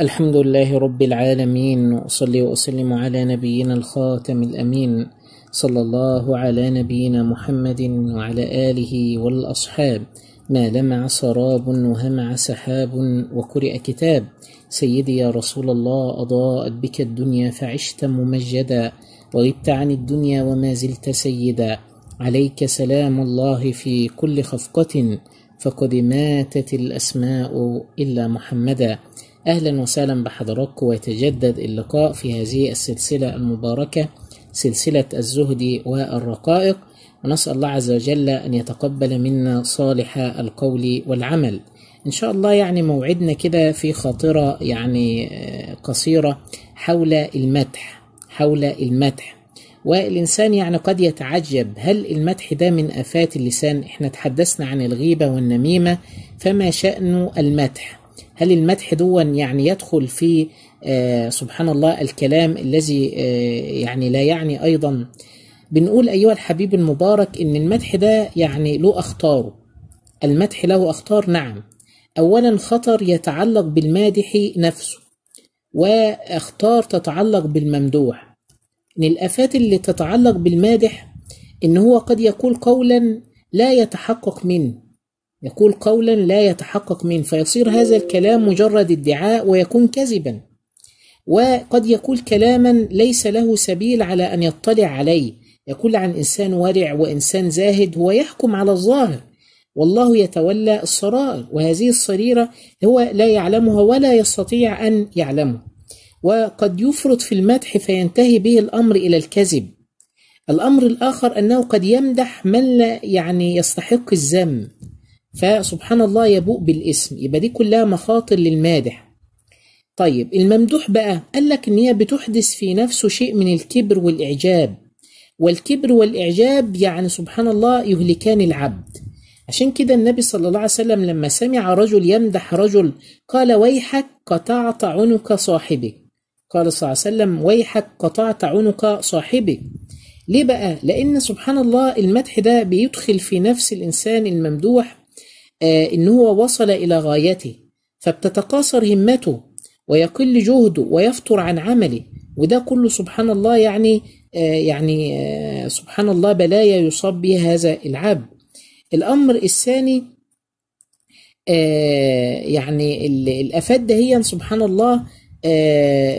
الحمد لله رب العالمين وأصلي وأسلم على نبينا الخاتم الأمين صلى الله على نبينا محمد وعلى آله والأصحاب. ما لمع سراب وهمع سحاب وقرئ كتاب. سيدي يا رسول الله أضاءت بك الدنيا فعشت ممجدا. وغبت عن الدنيا وما زلت سيدا. عليك سلام الله في كل خفقة. فقد ماتت الأسماء إلا محمدا. أهلا وسهلا بحضراتكم ويتجدد اللقاء في هذه السلسلة المباركة سلسلة الزهد والرقائق. ونسأل الله عز وجل أن يتقبل منا صالح القول والعمل. إن شاء الله يعني موعدنا كده في خاطرة يعني قصيرة حول المدح حول المدح. والإنسان يعني قد يتعجب هل المدح ده من آفات اللسان؟ إحنا تحدثنا عن الغيبة والنميمة فما شأن المدح؟ هل المدح دون يعني يدخل في آه سبحان الله الكلام الذي آه يعني لا يعني أيضا؟ بنقول أيها الحبيب المبارك إن المدح ده يعني له أخطاره المدح له أخطار نعم. أولا خطر يتعلق بالمادح نفسه وأخطار تتعلق بالممدوح. إن الآفات اللي تتعلق بالمادح إن هو قد يقول قولا لا يتحقق منه. يقول قولا لا يتحقق منه فيصير هذا الكلام مجرد ادعاء ويكون كذبا. وقد يقول كلاما ليس له سبيل على أن يطلع عليه. يقول عن إنسان ورع وإنسان زاهد هو يحكم على الظاهر. والله يتولى السرائر وهذه السريرة هو لا يعلمها ولا يستطيع أن يعلمها. وقد يفرط في المدح فينتهي به الأمر إلى الكذب. الأمر الآخر أنه قد يمدح من لا يعني يستحق الذم. فسبحان الله يبوء بالإسم. يبقى دي كلها مخاطر للمادح. طيب الممدوح بقى قال لك إن هي بتحدث في نفسه شيء من الكبر والإعجاب. والكبر والإعجاب يعني سبحان الله يهلكان العبد. عشان كده النبي صلى الله عليه وسلم لما سمع رجل يمدح رجل قال ويحك قطعت عنق صاحبك. قال صلى الله عليه وسلم ويحك قطعت عنق صاحبك. ليه بقى؟ لأن سبحان الله المدح ده بيدخل في نفس الإنسان الممدوح آه إن هو وصل إلى غايته فبتتقاصر همته ويقل جهده ويفتر عن عمله. وده كله سبحان الله يعني آه يعني آه سبحان الله بلايا يصاب بها هذا العبد. الأمر الثاني يعني الافات دهيا سبحان الله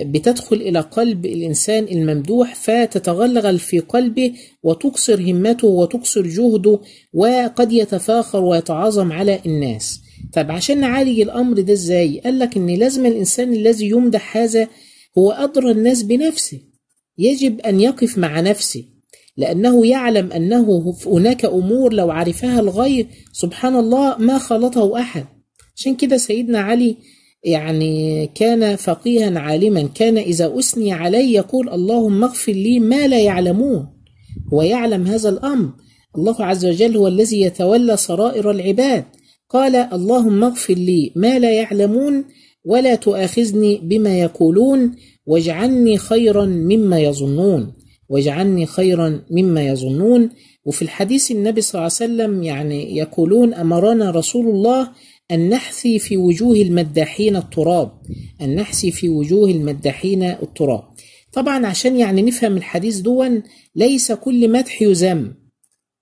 بتدخل إلى قلب الإنسان الممدوح فتتغلغل في قلبه وتقصر همته وتقصر جهده وقد يتفاخر ويتعاظم على الناس. طب عشان نعالج الأمر ده إزاي؟ قال لك إن لازم الإنسان الذي يمدح هذا هو أدرى الناس بنفسه. يجب أن يقف مع نفسه لأنه يعلم أنه هناك أمور لو عرفها الغير سبحان الله ما خلطه أحد. عشان كده سيدنا علي يعني كان فقيها عالما كان إذا أثني علي يقول اللهم اغفر لي ما لا يعلمون هو يعلم هذا الأمر. الله عز وجل هو الذي يتولى سرائر العباد. قال اللهم اغفر لي ما لا يعلمون ولا تؤاخذني بما يقولون واجعلني خيرا مما يظنون واجعلني خيرا مما يظنون. وفي الحديث النبي صلى الله عليه وسلم يعني يقولون أمرنا رسول الله أن نحثي في وجوه المداحين التراب. أن نحثي في وجوه المداحين التراب. طبعا عشان يعني نفهم الحديث دون ليس كل مدح يذم.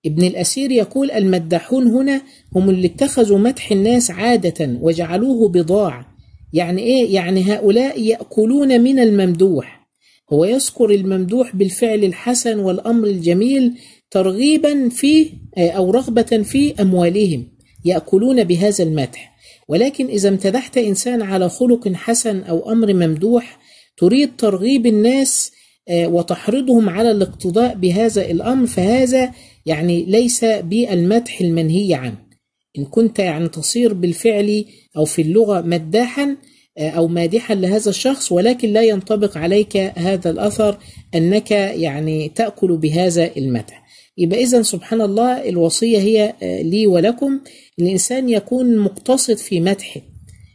ابن الأسير يقول المداحون هنا هم اللي اتخذوا مدح الناس عادة وجعلوه بضاعة يعني إيه؟ يعني هؤلاء يأكلون من الممدوح. هو يذكر الممدوح بالفعل الحسن والأمر الجميل ترغيبا في أو رغبة في أموالهم. يأكلون بهذا المدح. ولكن إذا امتدحت إنسان على خلق حسن أو أمر ممدوح تريد ترغيب الناس وتحرضهم على الاقتضاء بهذا الأمر فهذا يعني ليس بالمدح المنهي عنه. إن كنت يعني تصير بالفعل أو في اللغة مداحا أو مادحا لهذا الشخص ولكن لا ينطبق عليك هذا الأثر أنك يعني تأكل بهذا المدح. يبقى إذا سبحان الله الوصية هي لي ولكم الإنسان يكون مقتصد في مدحه.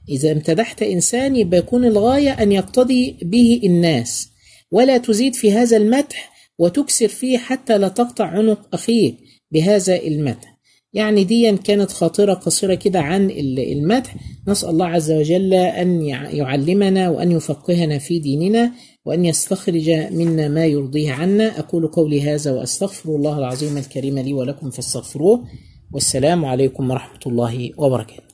إذا امتدحت إنسان يبقى يكون الغاية أن يقتضي به الناس. ولا تزيد في هذا المدح وتكسر فيه حتى لا تقطع عنق أخيك بهذا المدح. يعني دي كانت خاطرة قصيرة كده عن المدح. نسأل الله عز وجل أن يعلمنا وأن يفقهنا في ديننا وأن يستخرج منا ما يرضيه عنا. أقول قولي هذا وأستغفر الله العظيم الكريم لي ولكم فاستغفروه. والسلام عليكم ورحمة الله وبركاته.